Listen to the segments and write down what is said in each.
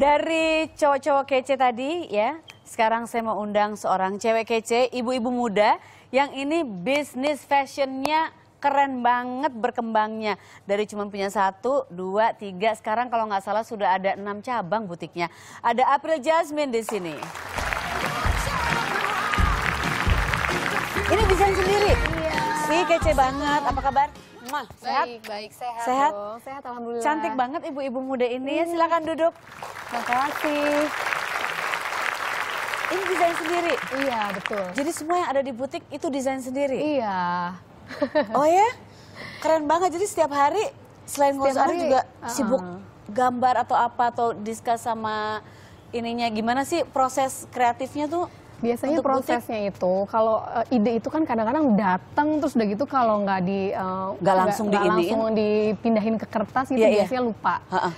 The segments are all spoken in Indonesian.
Dari cowok-cowok kece tadi ya, sekarang saya mau undang seorang cewek kece, ibu-ibu muda yang ini bisnis fashionnya keren banget berkembangnya. Dari cuma punya satu, dua, tiga, sekarang kalau nggak salah sudah ada enam cabang butiknya. Ada April Jasmine di sini. Ini desain sendiri. Iya. Sih kece banget. Apa kabar? Mwah, sehat? Baik, baik, sehat. Sehat? dong. Sehat alhamdulillah. Cantik banget ibu-ibu muda ini. Silakan duduk. Terima kasih. Ini desain sendiri. Iya, betul. Jadi semua yang ada di butik itu desain sendiri. Iya. Oh ya? Keren banget. Jadi setiap hari selain Setiap hari, juga uh-uh. sibuk gambar atau apa atau diskus sama ininya gimana sih proses kreatifnya tuh? Biasanya Untuk butik? prosesnya itu kalau eh, ide itu kan kadang-kadang datang terus udah gitu kalau nggak di eh, Nggak langsung nggak diiniin? langsung dipindahin ke kertas gitu Iya, iya. biasanya lupa. Ha-ha.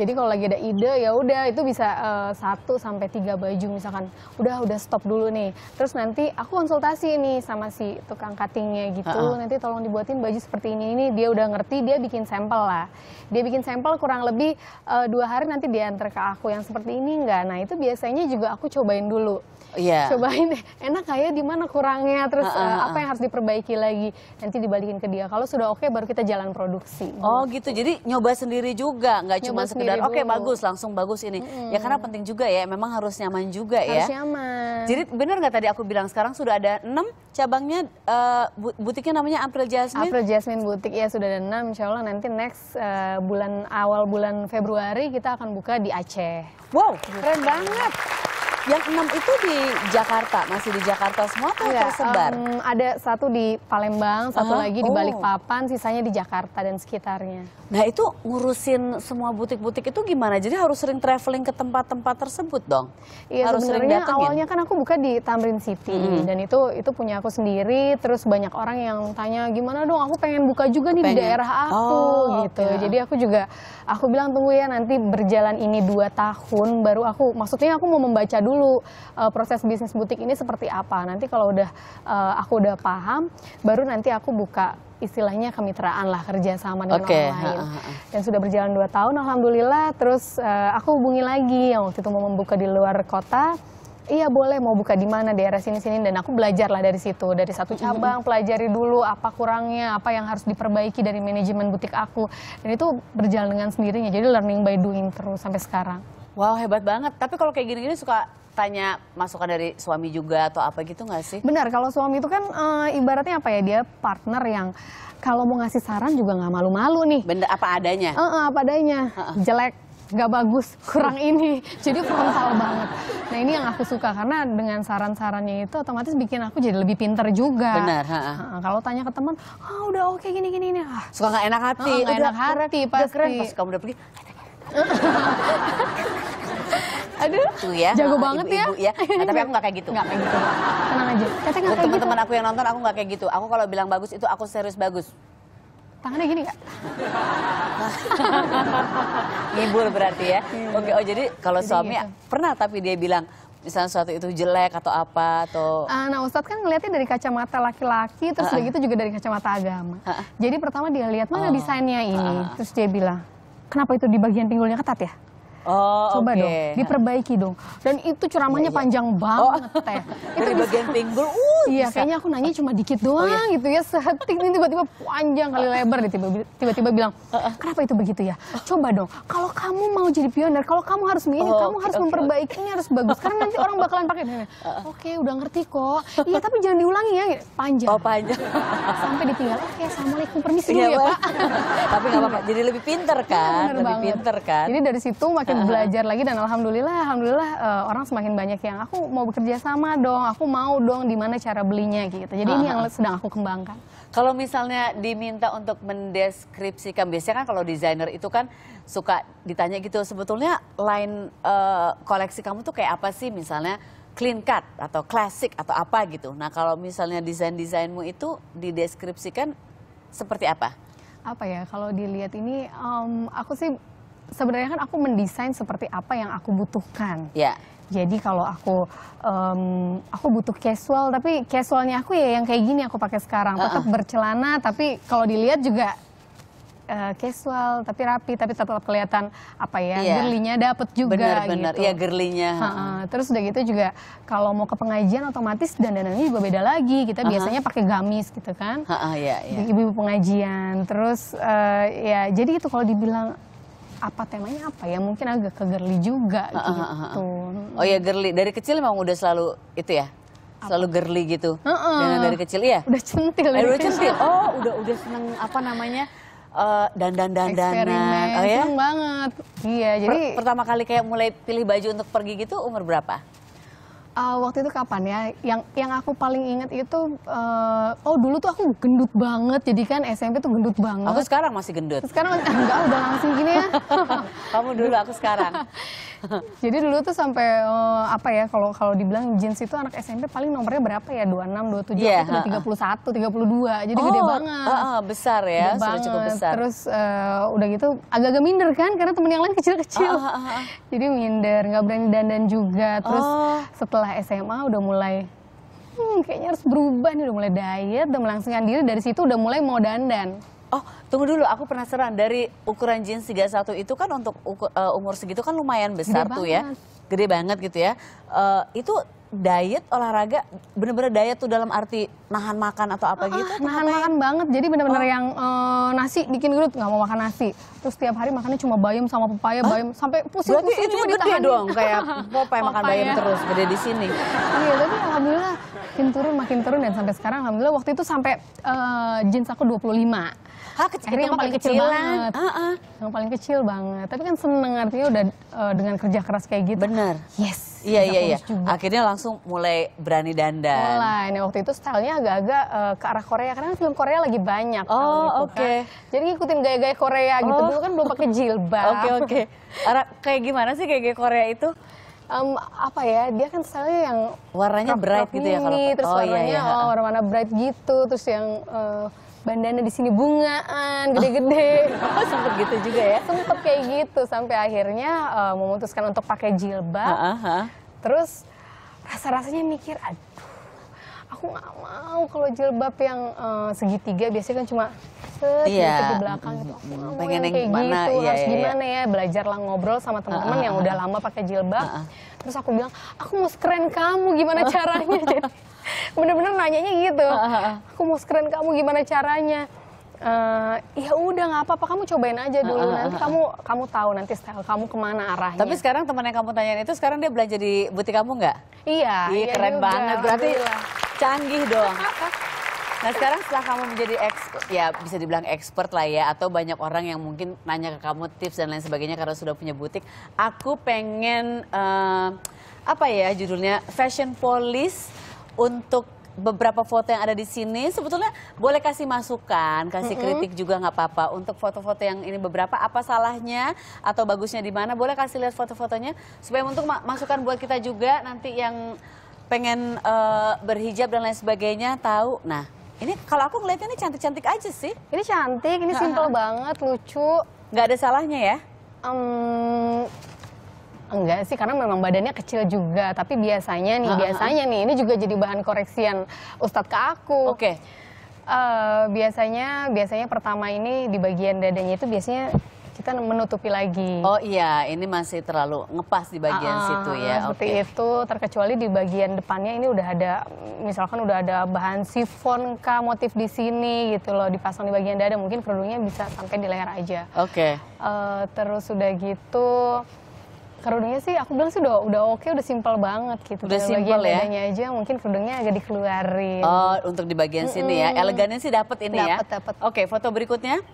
Jadi kalau lagi ada ide ya udah itu bisa eh, satu sampai tiga baju misalkan udah udah stop dulu nih. Terus nanti aku konsultasi nih sama si tukang cuttingnya gitu. Ha-ha. Nanti tolong dibuatin baju seperti ini ini dia udah ngerti dia bikin sampel lah. Dia bikin sampel kurang lebih eh, dua hari nanti diantar ke aku yang seperti ini enggak. Nah itu biasanya juga aku cobain dulu. Iya. Cobain deh, enak kayak di mana kurangnya, terus Ha-ha, eh, ha-ha. apa yang harus diperbaiki lagi, nanti dibalikin ke dia. Kalau sudah oke baru kita jalan produksi. Oh gitu, jadi nyoba sendiri juga, nggak cuma sekedar sendiri oke dulu. bagus langsung bagus ini. Ya karena penting juga ya, memang harus nyaman juga harus ya. nyaman. Jadi benar nggak tadi aku bilang sekarang sudah ada enam cabangnya bu- butiknya namanya April Jasmine. April Jasmine Boutique ya sudah ada 6 insya Allah nanti next eh, bulan awal bulan Februari kita akan buka di Aceh. Wow, keren banget. Yang enam itu di Jakarta, masih di Jakarta semua atau Enggak, tersebar? em, ada satu di Palembang, satu Aha, lagi di oh. Balikpapan, sisanya di Jakarta dan sekitarnya. Nah itu ngurusin semua butik-butik itu gimana? Jadi harus sering traveling ke tempat-tempat tersebut dong? Iya harus sering sebenarnya datengin? awalnya kan aku buka di Tamrin City dan itu itu punya aku sendiri. Terus banyak orang yang tanya gimana dong, aku pengen buka juga nih di Pengen. daerah aku Oh, gitu. oke. Jadi aku juga aku bilang tunggu ya nanti berjalan ini dua tahun baru aku maksudnya aku mau membaca dulu uh, proses bisnis butik ini seperti apa. Nanti kalau udah uh, aku udah paham, baru nanti aku buka istilahnya kemitraan lah kerja sama dengan Oke, orang lain. ha, ha, ha. Dan sudah berjalan dua tahun, alhamdulillah. Terus eh, aku hubungi lagi yang waktu itu mau membuka di luar kota. Iya boleh mau buka di mana daerah sini-sini dan aku belajar lah dari situ dari satu cabang pelajari dulu apa kurangnya apa yang harus diperbaiki dari manajemen butik aku dan itu berjalan dengan sendirinya jadi learning by doing terus sampai sekarang. Wow hebat banget. Tapi kalau kayak gini-gini suka tanya masukan dari suami juga atau apa gitu nggak sih? Benar kalau suami itu kan eh, ibaratnya apa ya dia partner yang kalau mau ngasih saran juga nggak malu-malu nih. Benda apa adanya? Eh, eh, apa adanya, jelek, nggak bagus, kurang ini, jadi frontal banget. Nah ini yang aku suka karena dengan saran-sarannya itu otomatis bikin aku jadi lebih pinter juga. Benar, ha, ha. Kalau tanya ke teman, ah udah oke gini gini ini, ah, Suka nggak enak hati? Oh, nggak enak hati, keren, udah keren. pasti. Pas kamu udah pergi, aduh, tuh ya. jago ha, banget ibu-ibu ya. ya. Nah, tapi aku nggak kayak gitu. Nggak kayak gitu, tenang aja. Teteh nggak Untuk kayak gitu. teman-teman aku yang nonton aku nggak kayak gitu. Aku kalau bilang bagus itu aku serius bagus. Tangannya gini nggak? Ngibur berarti ya. Oke, oh jadi kalau suami gitu. pernah tapi dia bilang misalnya sesuatu itu jelek atau apa atau Ah, nah Ustadz kan ngelihatnya dari kacamata laki-laki, terus udah gitu juga dari kacamata agama. Jadi pertama dia lihat mana Oh. desainnya ini, terus dia bilang, kenapa itu di bagian pinggulnya ketat ya? Oh, Coba oke. dong, diperbaiki dong. Dan itu ceramahnya Iya, iya. panjang banget teh. Itu Dari bagian pinggul, uh, Iya, bisa. kayaknya aku nanya cuma dikit doang gitu ya. Sehetik ini tiba-tiba panjang kali lebar tiba-tiba bilang, "Kenapa itu begitu ya? Coba dong. Kalau kamu mau jadi pionir, kalau kamu harus ini, Oh, kamu oke, harus oke, memperbaiki ini harus bagus karena nanti orang bakalan pakai." Oke, udah ngerti kok. Iya, tapi jangan diulangi ya. Panjang. Oh panjang. Sampai ditinggal. Oke, assalamualaikum permisi Iya, dulu ya, Pak. Pak. Tapi nggak apa-apa. Jadi lebih pinter kan, Iya, bener lebih banget. pinter kan. Jadi dari situ makin belajar lagi dan alhamdulillah, alhamdulillah eh, orang semakin banyak yang aku mau bekerja sama dong, aku mau dong di mana cara belinya gitu. Jadi ini yang sedang aku kembangkan. Kalau misalnya diminta untuk mendeskripsikan, biasanya kan kalau desainer itu kan suka ditanya gitu, sebetulnya line eh, koleksi kamu tuh kayak apa sih? Misalnya clean cut atau classic atau apa gitu. Nah kalau misalnya desain-desainmu itu dideskripsikan seperti apa? Apa ya kalau dilihat ini, em, aku sih sebenarnya kan aku mendesain seperti apa yang aku butuhkan. Ya. Jadi kalau aku em, aku butuh casual, tapi casualnya aku ya yang kayak gini aku pakai sekarang, tetap bercelana, tapi kalau dilihat juga eh, casual tapi rapi tapi tetap kelihatan apa ya Iya. girlinya dapet juga Bener-bener, gitu. iya girlinya. Ha-ha. Terus udah gitu juga kalau mau ke pengajian otomatis dandanannya juga beda lagi. Kita biasanya pakai gamis gitu kan. Ha-ha, ya, ya. Ibu-ibu pengajian. Terus eh, ya jadi itu kalau dibilang apa temanya apa ya mungkin agak ke girly juga gitu. Oh ya girly, dari kecil memang udah selalu itu ya? Selalu girly gitu? Heeh. Dan dari kecil iya? Udah centil Eh, udah centil? Oh udah, udah seneng apa namanya? eh, dandan-dandanan. eksperimen Oh ya? seneng banget iya Per- jadi pertama kali kayak mulai pilih baju untuk pergi gitu umur berapa? Uh, waktu itu kapan ya yang yang aku paling ingat itu uh, oh dulu tuh aku gendut banget jadi kan SMP tuh gendut banget Aku sekarang masih gendut. Sekarang enggak udah langsung gini ya Kamu dulu, aku sekarang. jadi dulu tuh sampai uh, apa ya kalau kalau dibilang jeans itu anak SMP paling nomornya berapa ya 26 27 Iya, aku udah 31 32 jadi gede banget ah, ah, besar ya, Gede sudah cukup besar. Terus uh, udah gitu agak-agak minder kan karena temen yang lain kecil-kecil. Ah, ah, ah. Jadi minder, nggak berani dandan juga. Terus Oh. Setelah SMA udah mulai hmm, kayaknya harus berubah nih udah mulai diet, udah melangsungkan diri dari situ udah mulai mau dandan. Oh, tunggu dulu, aku penasaran dari ukuran jeans 31 itu kan untuk eh, umur segitu kan lumayan besar Gede tuh ya. Gede banget gitu ya. Eh, itu diet olahraga bener-bener diet tuh dalam arti nahan makan atau apa gitu? Ah, atau nahan ngapain? makan banget, jadi bener-bener Oh. yang eh, nasi bikin gendut nggak mau makan nasi. Terus tiap hari makannya cuma bayam sama pepaya, bayam sampai Berarti pusing-pusing ini cuma gede ditahan. dong kayak Popeye makan bayam terus gede di sini. Iya, tapi alhamdulillah makin turun makin turun dan sampai sekarang alhamdulillah waktu itu sampai eh, jeans aku 25. Hah, kecil Akhirnya yang paling kecil banget. Ah, ah. Yang paling kecil banget. Tapi kan seneng artinya udah eh, dengan kerja keras kayak gitu. Bener. Yes. Iya iya iya. Juga. Akhirnya langsung mulai berani dandan. Mulai. Nah, waktu itu stylenya agak-agak eh, ke arah Korea karena film Korea lagi banyak. Oh, itu oke. kan. Jadi ngikutin gaya-gaya Korea gitu. Oh. Dulu kan belum pakai jilbab. Oke oke. Ara- Kayak gimana sih kayak Korea itu? Em, apa ya? Dia kan stylenya yang Warnanya bright crop-crop gitu ya kalau terus oh, iya, warnanya iya. oh, warna-warna bright gitu, terus yang eh, bandana di sini bungaan gede-gede. Oh, sempet gitu juga ya? Sempet kayak gitu sampai akhirnya eh, memutuskan untuk pakai jilbab. Ah, ah. Terus rasa-rasanya mikir, aduh, aku nggak mau kalau jilbab yang eh, segitiga biasanya kan cuma set Iya. di belakang gitu. Aku mau Pengen yang yang kayak gimana, gitu. iya, Harus iya, iya. gimana ya? Belajarlah ngobrol sama teman-teman Ah, yang ah, udah ah. lama pakai jilbab. Ah, ah. Terus aku bilang, aku mau sekeren kamu, gimana caranya? Jadi bener-bener nanyanya gitu. Ah, ah. Aku mau sekeren kamu, gimana caranya? Eh, ya udah nggak apa-apa kamu cobain aja dulu Ah, ah, nanti ah, kamu kamu tahu nanti style kamu ke mana arahnya Tapi sekarang teman yang kamu tanyain itu sekarang dia belanja di butik kamu nggak? iya Iya iya keren juga, banget. Berarti canggih dong. Nah sekarang setelah kamu menjadi expert, ya bisa dibilang expert lah ya, atau banyak orang yang mungkin nanya ke kamu tips dan lain sebagainya karena sudah punya butik. Aku pengen eh, apa ya judulnya fashion police untuk beberapa foto yang ada di sini. Sebetulnya boleh kasih masukan, kasih kritik juga nggak apa-apa. Untuk foto-foto yang ini beberapa apa salahnya atau bagusnya di mana? Boleh kasih lihat foto-fotonya supaya untuk ma- masukan buat kita juga nanti yang pengen eh, berhijab dan lain sebagainya tahu. Nah, ini kalau aku ngeliatnya ini cantik-cantik aja sih. ini cantik ini simple banget lucu Nggak ada salahnya ya. Em, enggak sih karena memang badannya kecil juga tapi biasanya nih ha, ha. biasanya nih ini juga jadi bahan koreksian Ustadz ke aku Oke. Eh, biasanya biasanya pertama ini di bagian dadanya itu biasanya kita menutupi lagi Oh iya, ini masih terlalu ngepas di bagian Ah, situ ya. Seperti Oke. itu, terkecuali di bagian depannya ini udah ada, misalkan udah ada bahan sifon kah motif di sini gitu loh, dipasang di bagian dada, mungkin kerudungnya bisa sampai di leher aja. Oke. Eh, terus udah gitu, kerudungnya sih aku bilang sih udah udah oke, udah simpel banget gitu. Udah simpel bagian ya? dadanya aja, mungkin kerudungnya agak dikeluarin. Oh, untuk di bagian sini ya. Elegannya sih dapat ini ya. Dapet, dapet. Oke, foto berikutnya.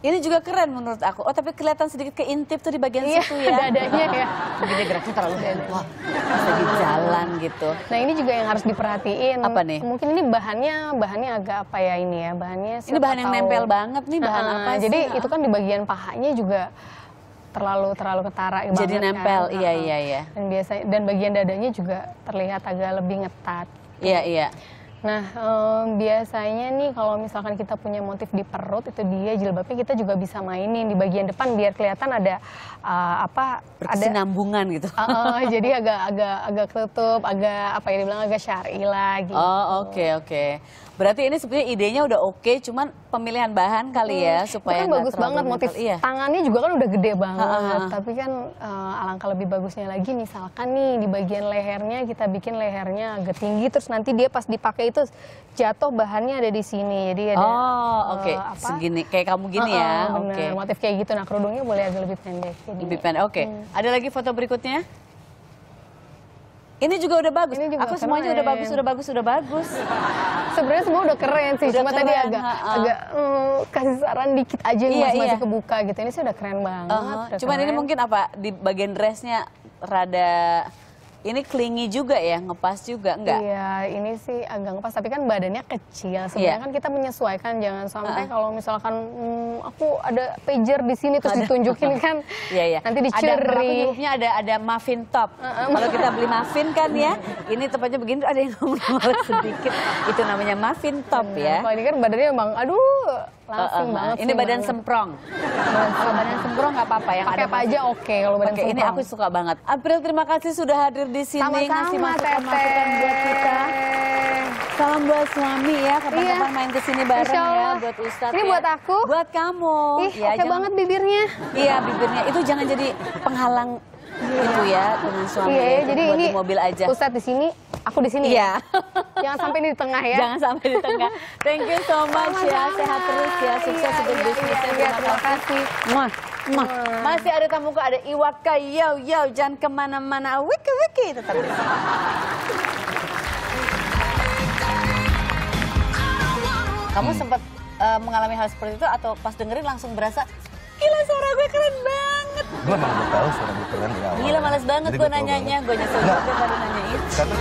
Ini juga keren menurut aku. Oh, tapi kelihatan sedikit keintip tuh di bagian Iya, situ ya. dadanya ya. Begini geraknya terlalu wah, lagi jalan gitu. Nah ini juga yang harus diperhatiin. Apa nih? Mungkin ini bahannya bahannya agak apa ya ini ya bahannya. Ini bahan yang nempel banget nih, bahan Nah, apa sih? Jadi itu kan di bagian pahanya juga terlalu terlalu ketara Jadi banget kan. nempel, iya Heeh. iya iya. Dan biasa dan bagian dadanya juga terlihat agak lebih ngetat. Iya iya. Nah, em, biasanya nih kalau misalkan kita punya motif di perut itu dia jilbabnya kita juga bisa mainin di bagian depan biar kelihatan ada uh, apa ada Berkesinambungan gitu. Uh, uh, jadi agak agak agak ketutup, agak apa ya dibilang agak syar'i lah gitu. Oh oke oke. Berarti ini sebenarnya idenya udah oke, cuman pemilihan bahan kali ya Itu supaya kan bagus banget motif Iya. tangannya juga kan udah gede banget. Ha, ha, ha. Tapi kan eh, alangkah lebih bagusnya lagi misalkan nih di bagian lehernya kita bikin lehernya agak tinggi terus nanti dia pas dipakai itu jatuh bahannya ada di sini. Jadi ada Oh oke, eh, apa? segini kayak kamu gini Uh-uh, ya. bener. Oke. Motif kayak gitu. Nah kerudungnya boleh agak lebih pendek. Jadi, Lebih pendek. Oke. Hmm. Ada lagi foto berikutnya? Ini juga udah bagus. Ini juga Aku semuanya udah keren. bagus, udah bagus, udah bagus. Sebenarnya semua udah keren sih, Udah cuma tadi keren, agak ha-ha. agak mm, kasih saran dikit aja yang Iya, masih, masih iya. kebuka gitu. Ini sih udah keren banget. Uh-huh. udah Cuman ini keren. mungkin apa di bagian dressnya rada ini clingy juga ya, ngepas juga enggak? Iya, ini sih agak ngepas, tapi kan badannya kecil. Sebenarnya Iya. kan kita menyesuaikan, jangan sampai kalau misalkan hmm, aku ada pager di sini terus ditunjukin kan, Iya iya. nanti Ada dicuri. nyebutnya ada ada muffin top. Kalau kita beli muffin kan ya, ini tepatnya begini ada yang ngomong sedikit. Itu namanya muffin top Nah, ya. Kalau ini kan badannya emang, aduh, langsing Uh-uh. banget Ini badan banget. semprong. Kalau badan semprong nggak apa-apa yang Pakai ada apa aja oke kalau badan ini semprong. aku suka banget. April terima kasih sudah hadir di sini ngasih Sama-sama, masukan-masukan buat kita. Salam buat suami ya, kapan-kapan Iya. main ke sini bareng ya buat Ustadz Ini ya. buat aku. Buat kamu. Ih, Ya, oke jangan- banget bibirnya. Iya, bibirnya itu jangan jadi penghalang itu ya dengan suami Iya, ya, jadi buat ini di mobil aja. Ustadz di sini, aku di sini. Iya. Jangan sampai ini di tengah ya. Jangan sampai di tengah. Thank you so much ya. Sehat terus ya. Sukses untuk iya, bisnisnya. iya, iya, terima kasih. Muah, muah. Masih ada tamuku, ada Iwaka. Yo, yo, jangan ke mana-mana. Wiki, wiki. Tetap di sini. Kamu sempat eh, mengalami hal seperti itu atau pas dengerin langsung berasa Gila suara gue keren banget. Gue emang udah tahu suara gue keren dari awal. Gila males banget gue nanyanya. Gue nyesel banget baru nanya itu. Karena